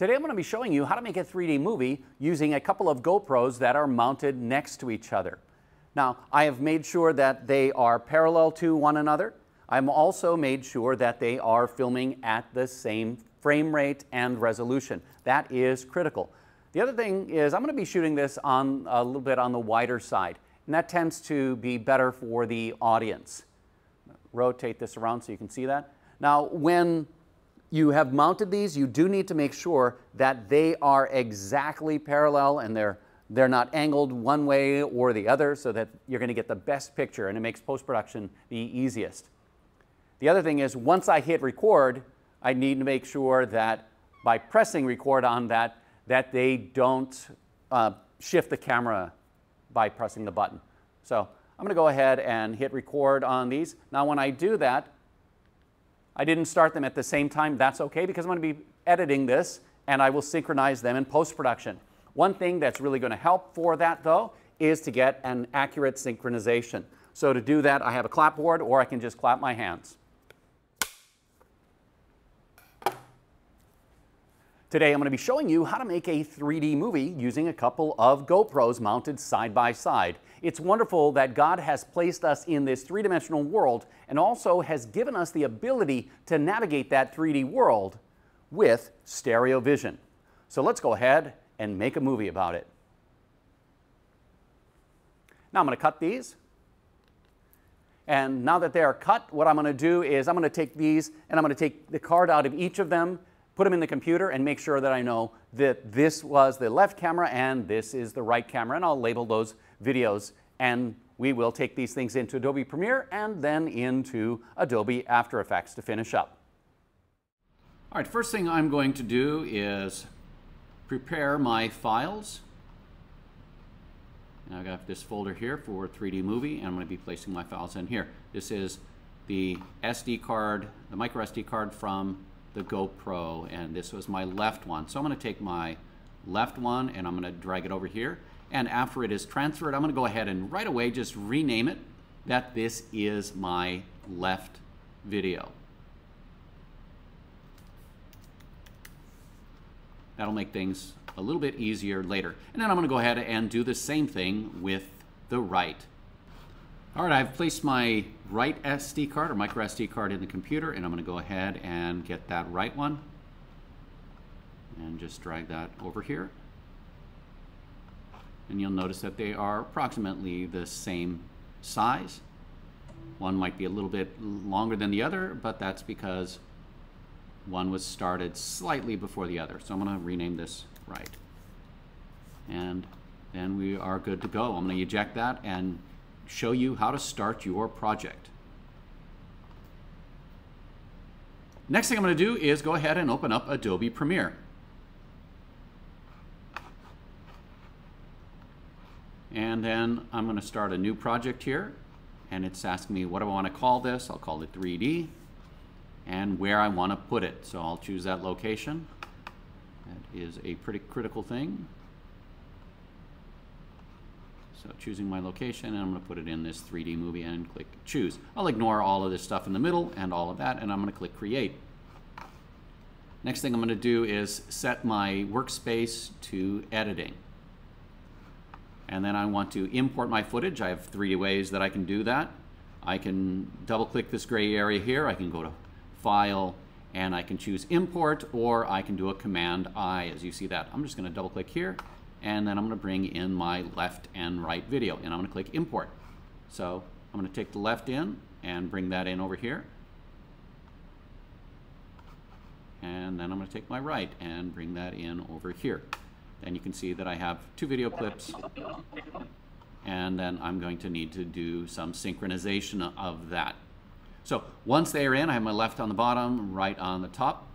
Today I'm going to be showing you how to make a 3D movie using a couple of GoPros that are mounted next to each other. Now, I have made sure that they are parallel to one another. I'm also made sure that they are filming at the same frame rate and resolution. That is critical. The other thing is I'm going to be shooting this on a little bit on the wider side, and that tends to be better for the audience. Rotate this around so you can see that. Now, when you have mounted these, you do need to make sure that they are exactly parallel and they're, they're not angled one way or the other so that you're going to get the best picture and it makes post-production the easiest. The other thing is once I hit record, I need to make sure that by pressing record on that, that they don't uh, shift the camera by pressing the button. So I'm going to go ahead and hit record on these. Now when I do that, I didn't start them at the same time. That's okay because I'm going to be editing this and I will synchronize them in post-production. One thing that's really going to help for that though is to get an accurate synchronization. So to do that, I have a clapboard or I can just clap my hands. Today I'm going to be showing you how to make a 3D movie using a couple of GoPros mounted side by side. It's wonderful that God has placed us in this three-dimensional world and also has given us the ability to navigate that 3D world with stereo vision. So let's go ahead and make a movie about it. Now I'm going to cut these. And now that they are cut, what I'm going to do is I'm going to take these and I'm going to take the card out of each of them put them in the computer and make sure that I know that this was the left camera and this is the right camera and I'll label those videos and we will take these things into Adobe Premiere and then into Adobe After Effects to finish up. All right, first thing I'm going to do is prepare my files. And I've got this folder here for 3D movie and I'm going to be placing my files in here. This is the SD card, the micro SD card from the GoPro and this was my left one. So I'm going to take my left one and I'm going to drag it over here. And after it is transferred, I'm going to go ahead and right away just rename it that this is my left video. That'll make things a little bit easier later. And then I'm going to go ahead and do the same thing with the right all right, I've placed my right SD card or micro SD card in the computer and I'm going to go ahead and get that right one and just drag that over here. And you'll notice that they are approximately the same size. One might be a little bit longer than the other, but that's because one was started slightly before the other. So I'm going to rename this right. And then we are good to go. I'm going to eject that and show you how to start your project. Next thing I'm going to do is go ahead and open up Adobe Premiere. And then I'm going to start a new project here. And it's asking me what do I want to call this. I'll call it 3D. And where I want to put it. So I'll choose that location. That is a pretty critical thing. So choosing my location, and I'm going to put it in this 3D movie and click choose. I'll ignore all of this stuff in the middle and all of that, and I'm going to click create. Next thing I'm going to do is set my workspace to editing. And then I want to import my footage. I have three ways that I can do that. I can double click this gray area here. I can go to File, and I can choose Import, or I can do a Command I, as you see that. I'm just going to double click here, and then I'm going to bring in my left and right video and I'm going to click import. So I'm going to take the left in and bring that in over here. And then I'm going to take my right and bring that in over here. And you can see that I have two video clips and then I'm going to need to do some synchronization of that. So once they are in, I have my left on the bottom, right on the top.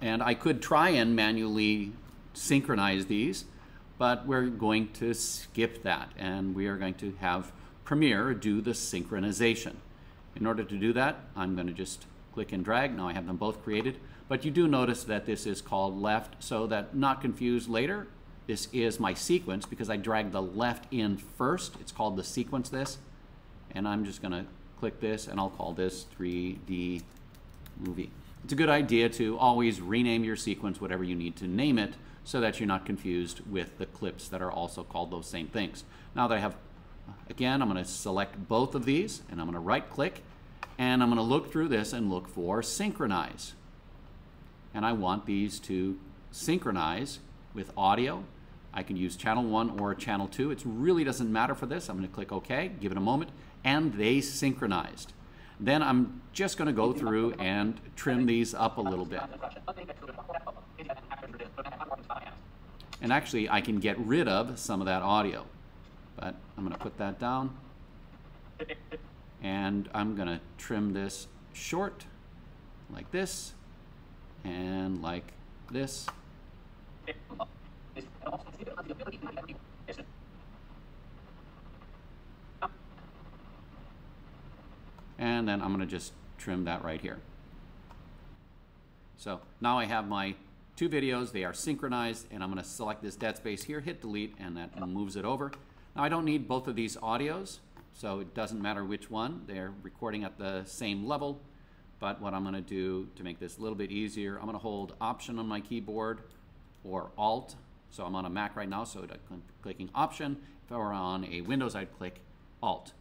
And I could try and manually synchronize these, but we're going to skip that and we are going to have Premiere do the synchronization. In order to do that, I'm going to just click and drag. Now I have them both created, but you do notice that this is called left so that not confused later, this is my sequence because I dragged the left in first. It's called the sequence this. And I'm just going to click this and I'll call this 3D movie. It's a good idea to always rename your sequence whatever you need to name it so that you're not confused with the clips that are also called those same things. Now that I have, again, I'm going to select both of these and I'm going to right click and I'm going to look through this and look for synchronize. And I want these to synchronize with audio. I can use channel 1 or channel 2. It really doesn't matter for this. I'm going to click OK, give it a moment, and they synchronized. Then I'm just going to go through and trim these up a little bit. And actually, I can get rid of some of that audio. But I'm going to put that down. And I'm going to trim this short like this and like this. And then I'm going to just trim that right here. So now I have my two videos. They are synchronized, and I'm going to select this dead space here, hit delete, and that moves it over. Now I don't need both of these audios, so it doesn't matter which one. They're recording at the same level. But what I'm going to do to make this a little bit easier, I'm going to hold Option on my keyboard or Alt. So I'm on a Mac right now, so I'm clicking Option. If I were on a Windows, I'd click Alt.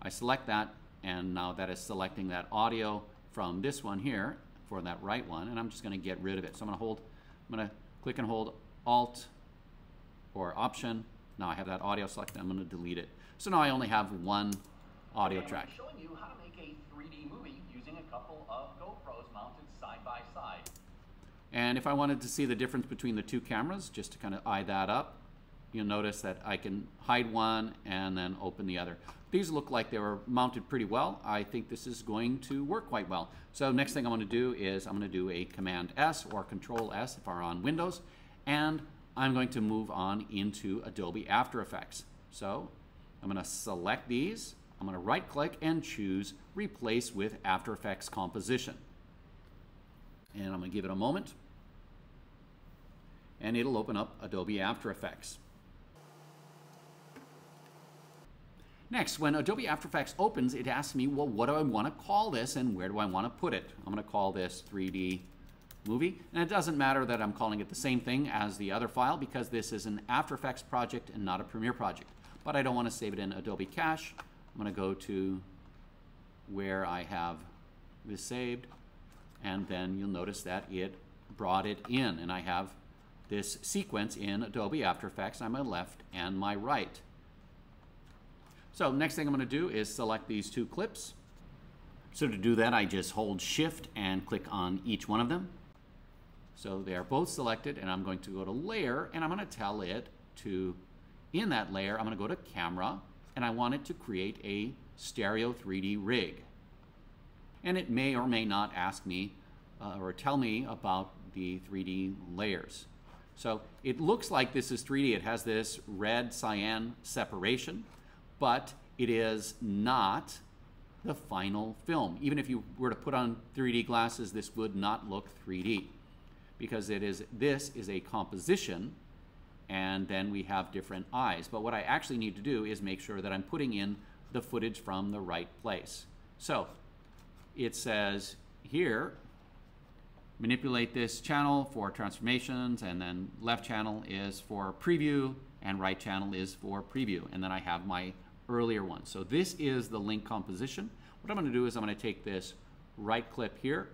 I select that, and now that is selecting that audio from this one here for that right one, and I'm just going to get rid of it. So I'm going to hold, I'm going to click and hold Alt or Option. Now I have that audio selected. I'm going to delete it. So now I only have one audio track. Showing you how to make a 3D movie using a couple of GoPros mounted side by side. And if I wanted to see the difference between the two cameras, just to kind of eye that up, you'll notice that I can hide one and then open the other. These look like they were mounted pretty well. I think this is going to work quite well. So next thing I'm going to do is I'm going to do a Command S or Control S if I'm on Windows, and I'm going to move on into Adobe After Effects. So I'm going to select these, I'm going to right click and choose Replace with After Effects Composition. And I'm going to give it a moment and it'll open up Adobe After Effects. Next, when Adobe After Effects opens, it asks me, well, what do I want to call this and where do I want to put it? I'm going to call this 3D movie. And it doesn't matter that I'm calling it the same thing as the other file because this is an After Effects project and not a Premiere project. But I don't want to save it in Adobe Cache. I'm going to go to where I have this saved and then you'll notice that it brought it in and I have this sequence in Adobe After Effects on my left and my right. So next thing I'm going to do is select these two clips. So to do that, I just hold Shift and click on each one of them. So they are both selected, and I'm going to go to Layer, and I'm going to tell it to, in that layer, I'm going to go to Camera, and I want it to create a stereo 3D rig. And it may or may not ask me uh, or tell me about the 3D layers. So it looks like this is 3D. It has this red cyan separation, but it is not the final film. Even if you were to put on 3D glasses, this would not look 3D because it is this is a composition and then we have different eyes. But what I actually need to do is make sure that I'm putting in the footage from the right place. So it says here manipulate this channel for transformations and then left channel is for preview and right channel is for preview and then I have my earlier one. So this is the link composition. What I'm going to do is I'm going to take this right clip here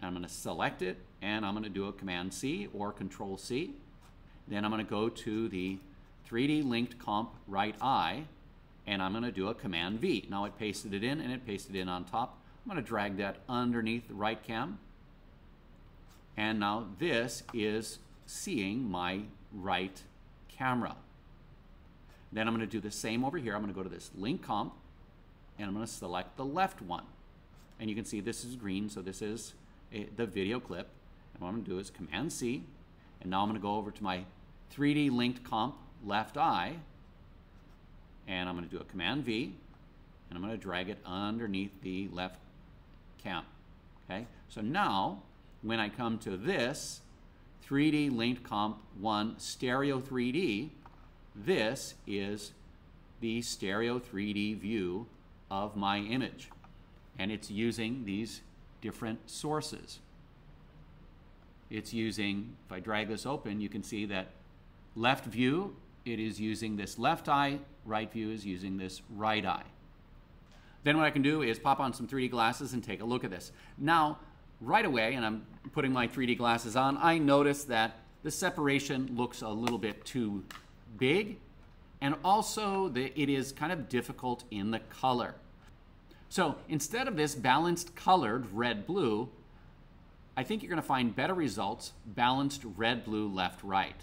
and I'm going to select it and I'm going to do a command C or control C. Then I'm going to go to the 3D linked comp right eye and I'm going to do a command V. Now it pasted it in and it pasted in on top. I'm going to drag that underneath the right cam and now this is seeing my right camera. Then I'm going to do the same over here. I'm going to go to this link comp and I'm going to select the left one. And you can see this is green, so this is a, the video clip. And what I'm going to do is Command C, and now I'm going to go over to my 3D linked comp left eye, and I'm going to do a Command V, and I'm going to drag it underneath the left cam. Okay, so now when I come to this 3D linked comp 1 stereo 3D, this is the stereo 3D view of my image. And it's using these different sources. It's using, if I drag this open, you can see that left view, it is using this left eye, right view is using this right eye. Then what I can do is pop on some 3D glasses and take a look at this. Now, right away, and I'm putting my 3D glasses on, I notice that the separation looks a little bit too big, and also the, it is kind of difficult in the color. So instead of this balanced colored red-blue, I think you're going to find better results balanced red, blue, left, right.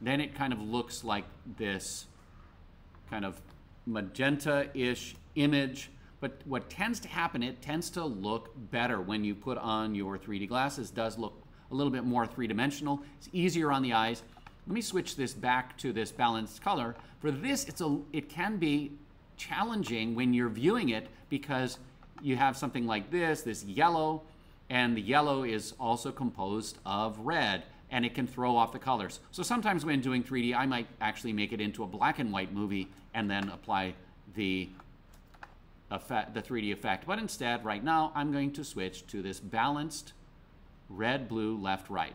Then it kind of looks like this kind of magenta-ish image. But what tends to happen, it tends to look better when you put on your 3D glasses. Does look a little bit more three-dimensional. It's easier on the eyes. Let me switch this back to this balanced color. For this, it's a, it can be challenging when you're viewing it because you have something like this, this yellow, and the yellow is also composed of red and it can throw off the colors. So sometimes when doing 3D, I might actually make it into a black and white movie and then apply the effect, the 3D effect. But instead, right now, I'm going to switch to this balanced red, blue, left, right.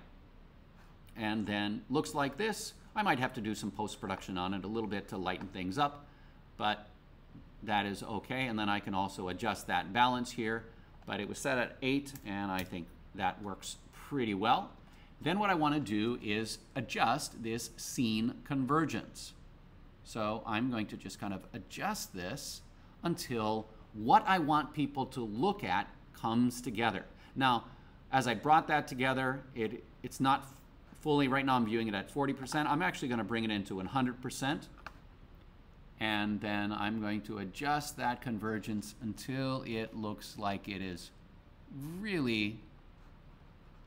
And then looks like this. I might have to do some post-production on it a little bit to lighten things up, but that is okay. And then I can also adjust that balance here but it was set at 8 and I think that works pretty well. Then what I want to do is adjust this scene convergence. So I'm going to just kind of adjust this until what I want people to look at comes together. Now, as I brought that together, it, it's not fully, right now I'm viewing it at 40%. I'm actually going to bring it into 100% and then I'm going to adjust that convergence until it looks like it is really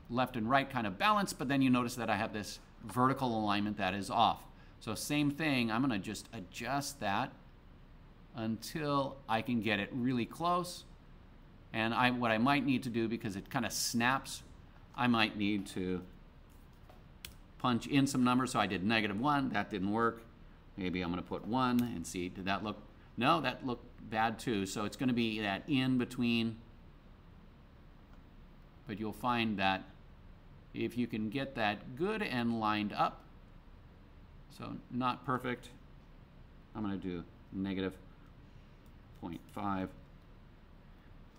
left and right kind of balanced, but then you notice that I have this vertical alignment that is off. So same thing, I'm gonna just adjust that until I can get it really close. And I, what I might need to do, because it kind of snaps, I might need to punch in some numbers. So I did negative one, that didn't work. Maybe I'm going to put 1 and see, did that look, no, that looked bad too. So it's going to be that in between. But you'll find that if you can get that good and lined up, so not perfect, I'm going to do negative 0.5.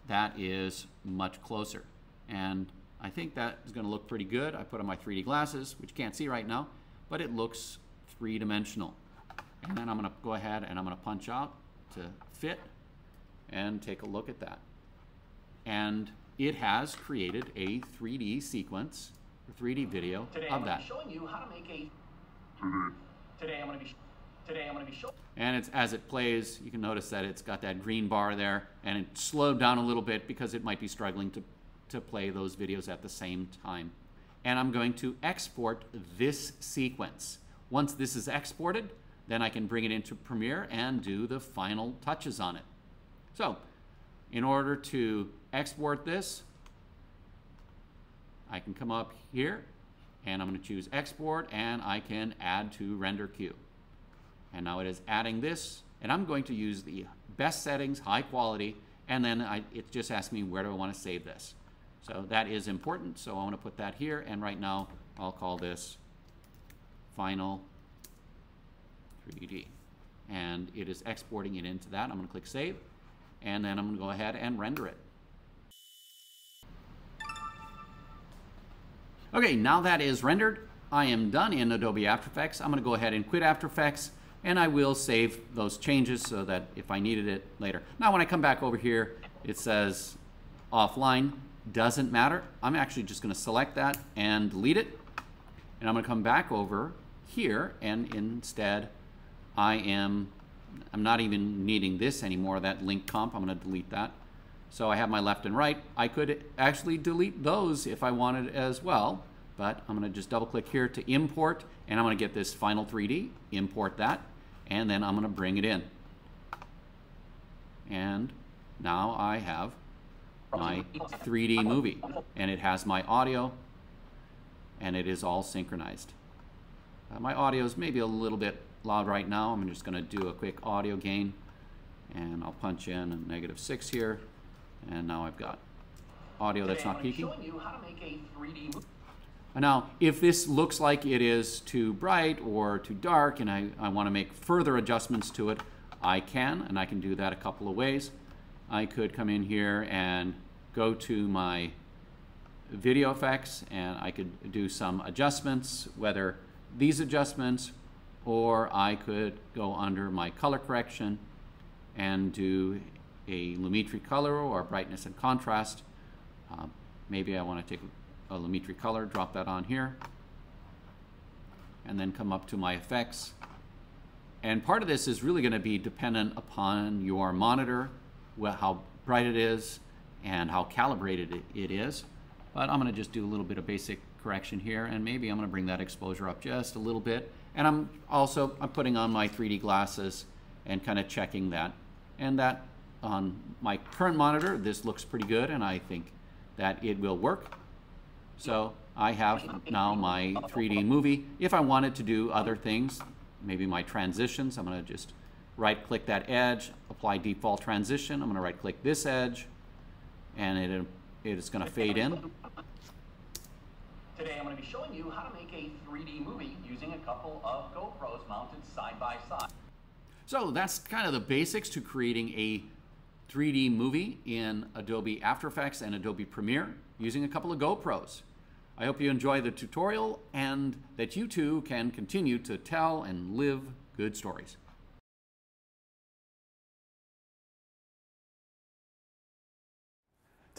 That is much closer. And I think that is going to look pretty good. I put on my 3D glasses, which you can't see right now, but it looks three-dimensional. And then I'm going to go ahead and I'm going to punch out to fit and take a look at that. And it has created a 3D sequence, or 3D video Today of I'm that. showing you how to make a. Mm-hmm. Today I'm going to be. Today I'm going to be showing. And it's as it plays, you can notice that it's got that green bar there, and it slowed down a little bit because it might be struggling to, to play those videos at the same time. And I'm going to export this sequence. Once this is exported, then I can bring it into Premiere and do the final touches on it. So, in order to export this, I can come up here and I'm going to choose export and I can add to render queue. And now it is adding this and I'm going to use the best settings, high quality, and then I, it just asks me where do I want to save this. So that is important, so I want to put that here and right now I'll call this final 3D. And it is exporting it into that. I'm going to click Save, and then I'm going to go ahead and render it. Okay, now that is rendered, I am done in Adobe After Effects. I'm going to go ahead and quit After Effects, and I will save those changes so that if I needed it later. Now when I come back over here, it says offline. Doesn't matter. I'm actually just going to select that and delete it. And I'm going to come back over here and instead I am, I'm not even needing this anymore, that link comp, I'm gonna delete that. So I have my left and right. I could actually delete those if I wanted as well, but I'm gonna just double click here to import, and I'm gonna get this final 3D, import that, and then I'm gonna bring it in. And now I have my 3D movie, and it has my audio, and it is all synchronized. Uh, my audio is maybe a little bit loud right now. I'm just going to do a quick audio gain and I'll punch in a negative 6 here and now I've got audio that's not peaking. showing you how to make a 3D movie. Now, if this looks like it is too bright or too dark and I, I want to make further adjustments to it, I can, and I can do that a couple of ways. I could come in here and go to my video effects and I could do some adjustments, whether these adjustments or I could go under my color correction and do a Lumetri color or brightness and contrast. Um, maybe I want to take a Lumetri color, drop that on here, and then come up to my effects. And part of this is really going to be dependent upon your monitor, wh- how bright it is, and how calibrated it, is. But I'm going to just do a little bit of basic correction here, and maybe I'm going to bring that exposure up just a little bit. And I'm also I'm putting on my 3D glasses and kind of checking that. And that on my current monitor, this looks pretty good, and I think that it will work. So I have now my 3D movie. If I wanted to do other things, maybe my transitions, I'm going to just right click that edge, apply default transition. I'm going to right click this edge, and it, it is going to fade in. Today I'm going to be showing you how to make a 3D movie using a couple of GoPros mounted side by side. So that's kind of the basics to creating a 3D movie in Adobe After Effects and Adobe Premiere using a couple of GoPros. I hope you enjoy the tutorial and that you too can continue to tell and live good stories.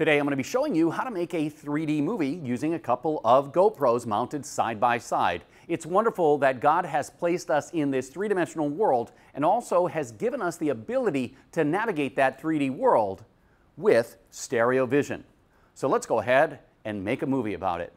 Today I'm going to be showing you how to make a 3D movie using a couple of GoPros mounted side by side. It's wonderful that God has placed us in this three-dimensional world and also has given us the ability to navigate that 3D world with stereo vision. So let's go ahead and make a movie about it.